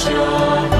Mapanaya